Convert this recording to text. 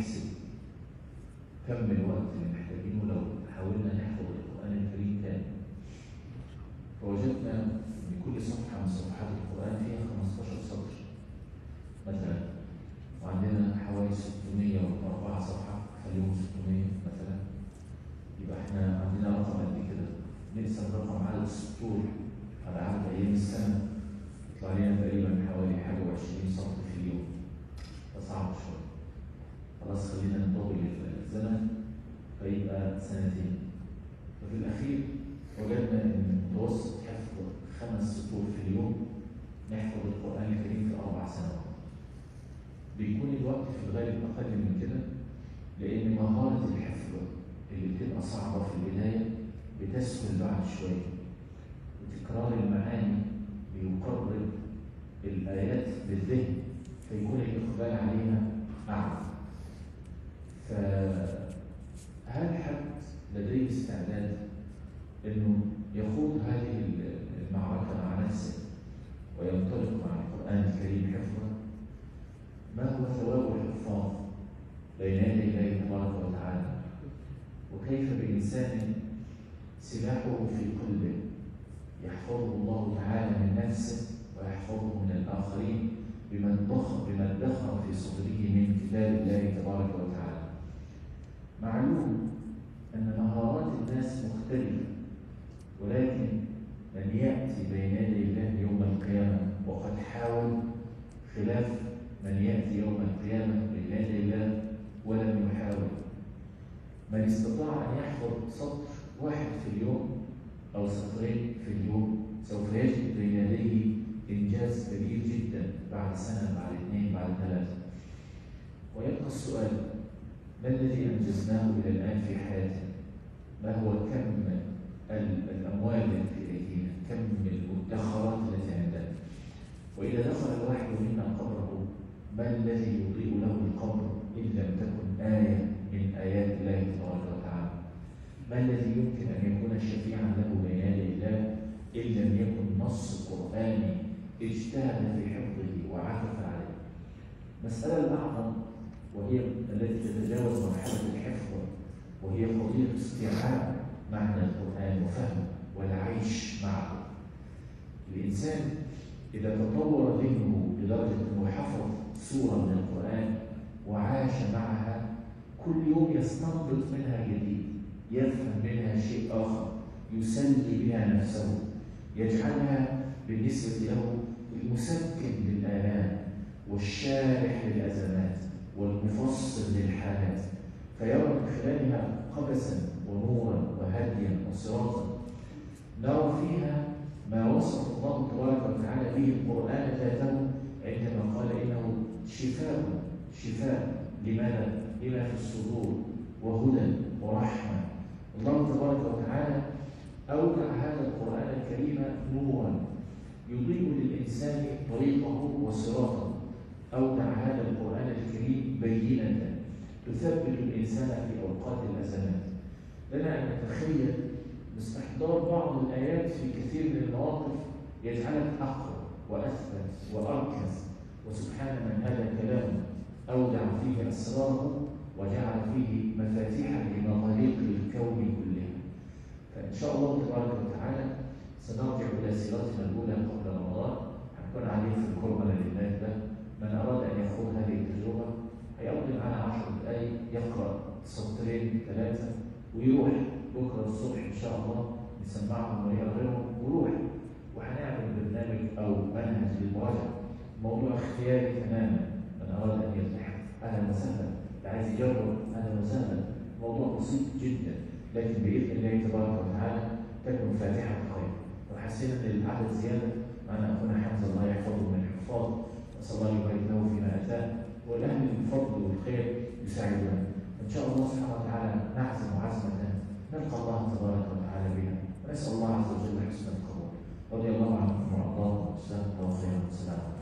نحسب. كم الوقت اللي محتاجينه لو حاولنا نحفظ القرآن الكريم تاني. فوجدنا إن كل صفحة من صفحات القرآن فيها 15 سطر مثلا وعندنا حوالي 604 صفحة خليهم 600 نحفظ القرآن الكريم في أربع سنوات. بيكون الوقت في الغالب أقل من كده لأن مهارة الحفظ اللي بتبقى صعبة في البداية بتسهل بعد شوية. وتكرار المعاني بيقرب الآيات بالذهن فيكون الإقبال عليها أعلى. فهل حد لديه استعداد إنه يخوض هذه المعركة مع نفسه؟ وينطلق مع القرآن الكريم حفظا ما هو ثواب الحفاظ بين يدي الله تبارك وتعالى؟ وكيف بإنسان سلاحه في قلبه يحفظه الله تعالى من نفسه ويحفظه من الآخرين بما ادخر بما ادخر في صدره من كتاب الله تبارك وتعالى. معلوم أن مهارات الناس مختلفة ولكن من يأتي بين يدي الله يوم القيامة. وقد حاول خلاف من يأتي يوم القيامة بين يدي الله ولم يحاول. من استطاع أن يحفظ سطر واحد في اليوم أو سطرين في اليوم سوف يجد بين يديه إنجاز كبير جدا بعد سنة بعد اثنين بعد ثلاثة. ويبقى السؤال ما الذي أنجزناه إلى الآن في حياتنا؟ ما هو كم الأموال التي أيدينا كم المدخرات التي عندنا وإذا دخل الواحد منا قبره ما الذي يضيء له القبر إن لم تكن آية من آيات الله تبارك وتعالى؟ ما الذي يمكن أن يكون شفيعا له يدي الله إن لم يكن نص قرآني اجتهد في حفظه وعكف عليه؟ المسألة الأعظم وهي التي تتجاوز مرحلة الحفظ وهي قضية استيعاب معنى القرآن وفهمه والعيش معه. الإنسان إذا تطور ذهنه لدرجة أنه حفظ سورة من القرآن وعاش معها كل يوم يستنبط منها جديد، يفهم منها شيء آخر، يسلي بها نفسه، يجعلها بالنسبة له المسكن للآلام والشارح للأزمات والمفصل للحالات فيرى من خلالها قبسا ونورا وهديا وصراطا. نرى فيها ما وصف الله تبارك وتعالى به القرآن ذاته عندما قال إنه شفاء شفاء لماذا؟ لما في الصدور وهدى ورحمة. الله تبارك وتعالى أودع هذا القرآن الكريم نورا يضيء للإنسان طريقه وصراطه. أودع هذا القرآن الكريم بينة تثبت الإنسان في أوقات الأزمات. لنا أن نتخيل استحضار بعض الآيات في كثير من المواقف يجعلك أقوى وأثبت وأركز. وسبحان من هذا كلامه أودع فيه أسراره وجعل فيه مفاتيح لمغاليق الكون كله. فإن شاء الله تبارك وتعالى سنرجع إلى سيرتنا الأولى قبل رمضان هنكون عليه في القربة لله ده من أراد أن يخوض هذه التجربة هيقضي معانا 10 دقايق يقرأ سطرين ثلاثة بكرة الصبح إن شاء الله نسمعهم ويقرأهم ويروح وهنعمل برنامج أو منهج للمراجعة. موضوع اختياري تماما. من أراد أن يلتحق. أهلا وسهلا. اللي عايز يجرب. أهلا وسهلا. موضوع بسيط جدا. لكن بإذن الله تبارك وتعالى تكون فاتحة خير وحسينا أن العدد زيادة. معنا أخونا حمزة الله يحفظه من الحفاظ. نسأل الله يبارك له فيما أتاه. والأهل الفضل والخير يساعدنا. إن شاء الله سبحانه وتعالى Islam Qabul. Radiyallahu anhu wa radiyallahu anhu.